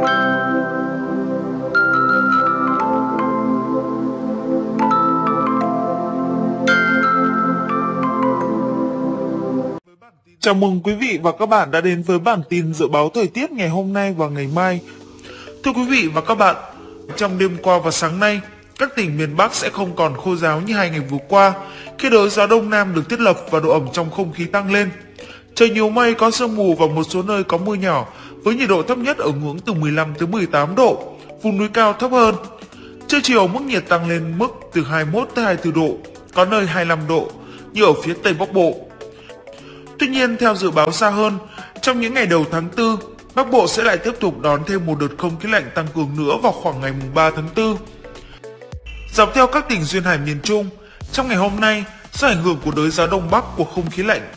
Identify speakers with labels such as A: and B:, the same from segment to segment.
A: Chào mừng quý vị và các bạn đã đến với bản tin dự báo thời tiết ngày hôm nay và ngày mai. Thưa quý vị và các bạn, trong đêm qua và sáng nay, các tỉnh miền Bắc sẽ không còn khô giáo như hai ngày vừa qua, khi đới gió đông nam được thiết lập và độ ẩm trong không khí tăng lên. Trời nhiều mây có sương mù và một số nơi có mưa nhỏ, với nhiệt độ thấp nhất ở ngưỡng từ 15 tới 18 độ, vùng núi cao thấp hơn. Trưa chiều mức nhiệt tăng lên mức từ 21 tới 24 độ, có nơi 25 độ, như ở phía Tây Bắc Bộ. Tuy nhiên, theo dự báo xa hơn, trong những ngày đầu tháng 4, Bắc Bộ sẽ lại tiếp tục đón thêm một đợt không khí lạnh tăng cường nữa vào khoảng ngày 3 tháng 4. Dọc theo các tỉnh duyên hải miền Trung, trong ngày hôm nay, do ảnh hưởng của đới gió đông bắc của không khí lạnh,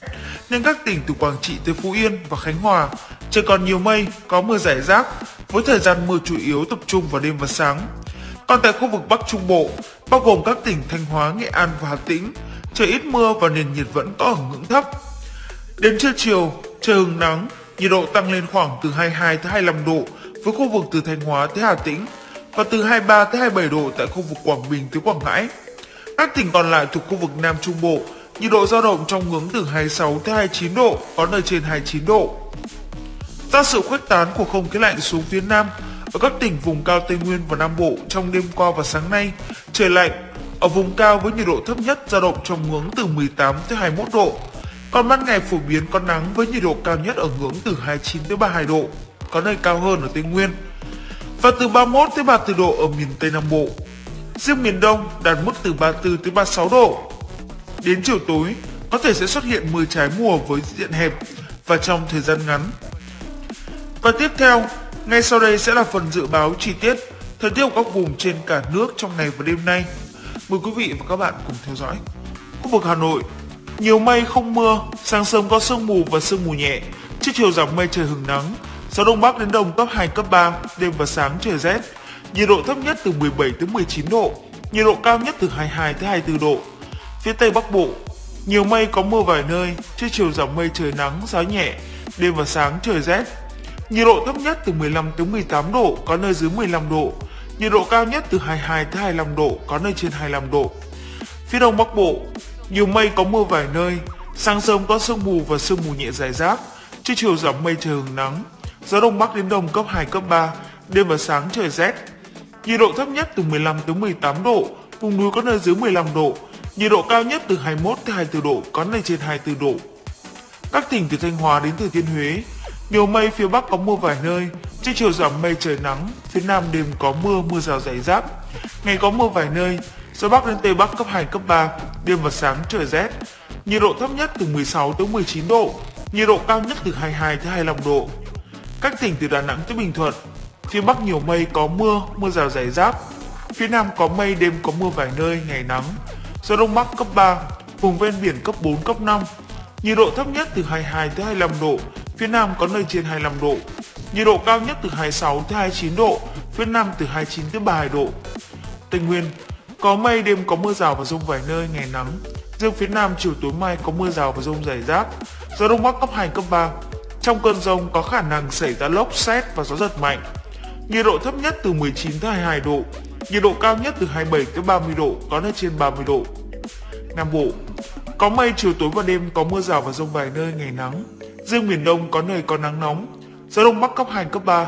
A: nên các tỉnh từ Quảng Trị tới Phú Yên và Khánh Hòa trời còn nhiều mây, có mưa rải rác, với thời gian mưa chủ yếu tập trung vào đêm và sáng. Còn tại khu vực Bắc Trung Bộ, bao gồm các tỉnh Thanh Hóa, Nghệ An và Hà Tĩnh, trời ít mưa và nền nhiệt vẫn có ở ngưỡng thấp. Đến trưa chiều, trời hứng nắng, nhiệt độ tăng lên khoảng từ 22 tới 25 độ với khu vực từ Thanh Hóa tới Hà Tĩnh và từ 23 tới 27 độ tại khu vực Quảng Bình tới Quảng Ngãi. Các tỉnh còn lại thuộc khu vực Nam Trung Bộ, nhiệt độ dao động trong ngưỡng từ 26 tới 29 độ, có nơi trên 29 độ. Do sự khuếch tán của không khí lạnh xuống phía Nam, ở các tỉnh vùng cao Tây Nguyên và Nam Bộ trong đêm qua và sáng nay, trời lạnh, ở vùng cao với nhiệt độ thấp nhất dao động trong ngưỡng từ 18 tới 21 độ. Còn ban ngày phổ biến có nắng với nhiệt độ cao nhất ở ngưỡng từ 29 tới 32 độ, có nơi cao hơn ở Tây Nguyên. Và từ 31 tới 34 độ ở miền Tây Nam Bộ. Riêng miền Đông đạt mức từ 34 tới 36 độ. Đến chiều tối, có thể sẽ xuất hiện mưa trái mùa với diện hẹp và trong thời gian ngắn. Và tiếp theo, ngay sau đây sẽ là phần dự báo chi tiết thời tiết của các vùng trên cả nước trong ngày và đêm nay. Mời quý vị và các bạn cùng theo dõi. Khu vực Hà Nội, nhiều mây không mưa, sáng sớm có sương mù và sương mù nhẹ, trưa chiều giảm mây trời hứng nắng, gió đông bắc đến đông cấp 2 cấp 3, đêm và sáng trời rét. Nhiệt độ thấp nhất từ 17 tới 19 độ, nhiệt độ cao nhất từ 22 tới 24 độ. Phía Tây Bắc Bộ, nhiều mây có mưa vài nơi, trưa chiều giảm mây trời nắng, gió nhẹ, đêm và sáng trời rét. Nhiệt độ thấp nhất từ 15 tới 18 độ, có nơi dưới 15 độ. Nhiệt độ cao nhất từ 22 tới 25 độ, có nơi trên 25 độ. Phía Đông Bắc Bộ, nhiều mây có mưa vài nơi, sáng sớm có sương mù và sương mù nhẹ dài rác, trưa chiều giảm mây trời hứng nắng, gió đông bắc đến đông cấp 2 cấp 3, đêm và sáng trời rét. Nhiệt độ thấp nhất từ 15 tới 18 độ, vùng núi có nơi dưới 15 độ, nhiệt độ cao nhất từ 21 tới 24 độ, có nơi trên 24 độ. Các tỉnh từ Thanh Hóa đến Thừa Thiên Huế, nhiều mây phía Bắc có mưa vài nơi, trưa chiều giảm mây trời nắng, phía Nam đêm có mưa, mưa rào rải rác. Ngày có mưa vài nơi, gió Bắc đến Tây Bắc cấp 2, cấp 3, đêm và sáng trời rét. Nhiệt độ thấp nhất từ 16 tới 19 độ, nhiệt độ cao nhất từ 22 tới 25 độ. Các tỉnh từ Đà Nẵng tới Bình Thuận, phía Bắc nhiều mây có mưa, mưa rào rải rác. Phía Nam có mây, đêm có mưa vài nơi, ngày nắng. Gió Đông Bắc cấp 3, vùng ven biển cấp 4, cấp 5. Nhiệt độ thấp nhất từ 22 tới 25 độ, phía Nam có nơi trên 25 độ. Nhiệt độ cao nhất từ 26 tới 29 độ, phía Nam từ 29 tới 32 độ. Tây Nguyên, có mây đêm có mưa rào và rông vài nơi, ngày nắng. Riêng phía Nam chiều tối mai có mưa rào và rông rải rác. Gió Đông Bắc cấp 2, cấp 3. Trong cơn rông có khả năng xảy ra lốc xét và gió giật mạnh. Nhiệt độ thấp nhất từ 19 tới 22 độ. Nhiệt độ cao nhất từ 27 tới 30 độ, có nơi trên 30 độ. Nam Bộ Có mây chiều tối và đêm có mưa rào và rông vài nơi, ngày nắng. Riêng miền Đông có nơi có nắng nóng. Gió Đông Bắc cấp 2, cấp 3.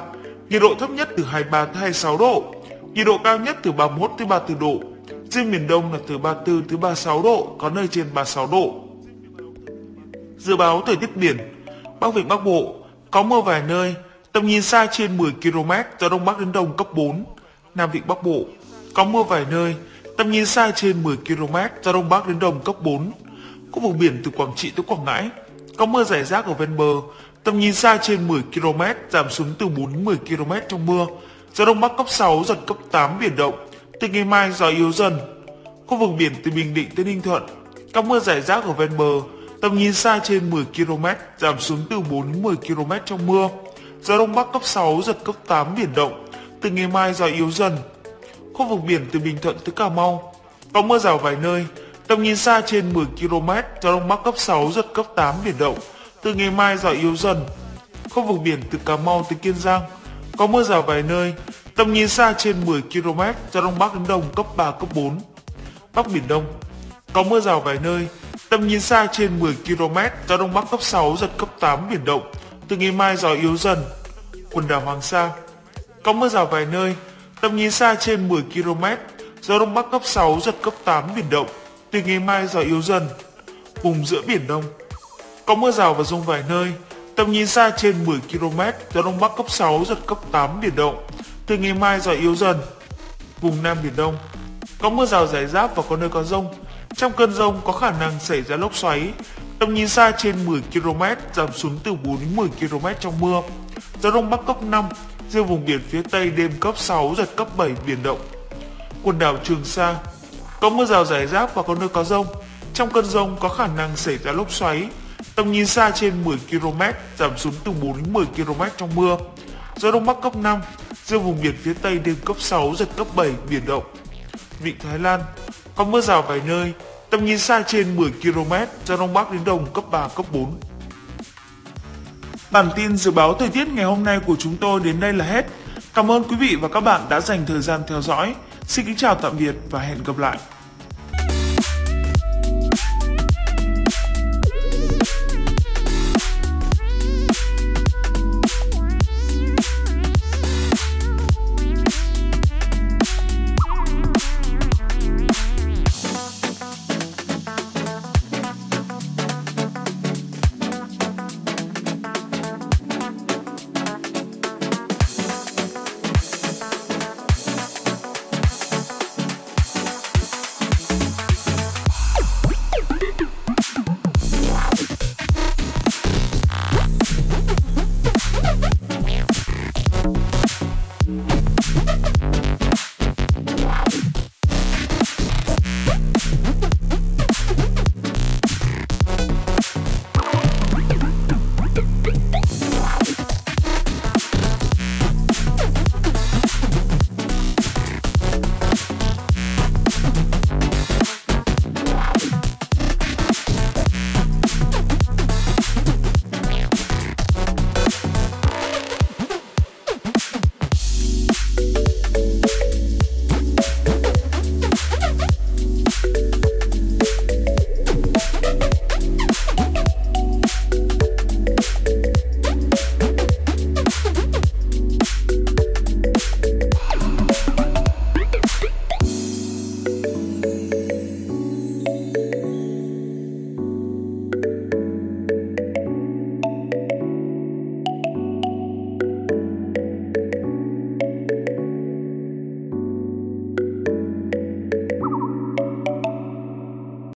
A: Nhiệt độ thấp nhất từ 23 tới 26 độ. Nhiệt độ cao nhất từ 31 tới 34 độ. Riêng miền Đông là từ 34 tới 36 độ, có nơi trên 36 độ. Dự báo thời tiết biển Bắc Vịnh Bắc Bộ có mưa vài nơi, tầm nhìn xa trên 10 km, gió Đông Bắc đến Đông cấp 4. Nam Vịnh Bắc Bộ có mưa vài nơi, tầm nhìn xa trên 10 km, gió Đông Bắc đến Đông cấp 4. Khu vực biển từ Quảng Trị tới Quảng Ngãi có mưa rải rác ở ven bờ, tầm nhìn xa trên 10 km, giảm xuống từ 4 đến 10 km trong mưa. Gió Đông Bắc cấp 6, giật cấp 8 biển động. Từ ngày mai gió yếu dần. Khu vực biển từ Bình Định tới Ninh Thuận có mưa rải rác ở ven bờ, tầm nhìn xa trên 10 km, giảm xuống từ 4 đến 10 km trong mưa. Gió Đông Bắc cấp 6, giật cấp 8 biển động. Từ ngày mai gió yếu dần. Khu vực biển từ Bình Thuận tới Cà Mau có mưa rào vài nơi, tầm nhìn xa trên 10 km, gió Đông Bắc cấp 6, giật cấp 8 biển động. Từ ngày mai gió yếu dần. Khu vực biển từ Cà Mau tới Kiên Giang có mưa rào vài nơi, tầm nhìn xa trên 10 km, gió đông bắc đến đông cấp 3, cấp 4. Bắc Biển Đông, có mưa rào vài nơi, tầm nhìn xa trên 10 km, gió đông bắc cấp 6, giật cấp 8 biển động. Từ ngày mai gió yếu dần. Quần đảo Hoàng Sa, có mưa rào vài nơi, tầm nhìn xa trên 10 km, gió đông bắc cấp 6, giật cấp 8 biển động. Từ ngày mai gió yếu dần. Vùng giữa Biển Đông, có mưa rào và rông vài nơi, tầm nhìn xa trên 10 km, gió đông bắc cấp 6, giật cấp 8 biển động. Từ ngày mai gió yếu dần. Vùng Nam Biển Đông, có mưa rào rải rác và có nơi có rông. Trong cơn rông có khả năng xảy ra lốc xoáy. Tầm nhìn xa trên 10 km, giảm xuống từ 4 đến 10 km trong mưa. Gió đông bắc cấp 5, riêng vùng biển phía Tây đêm cấp 6, giật cấp 7 biển động. Quần đảo Trường Sa, có mưa rào rải rác và có nơi có rông. Trong cơn rông có khả năng xảy ra lốc xoáy. Tầm nhìn xa trên 10 km, giảm xuống từ 4 đến 10 km trong mưa. Gió đông bắc cấp 5, riêng vùng biển phía Tây đêm cấp 6, giật cấp 7 biển động. Vịnh Thái Lan, có mưa rào vài nơi, tầm nhìn xa trên 10 km, gió đông bắc đến đông cấp 3, cấp 4. Bản tin dự báo thời tiết ngày hôm nay của chúng tôi đến đây là hết. Cảm ơn quý vị và các bạn đã dành thời gian theo dõi. Xin kính chào tạm biệt và hẹn gặp lại.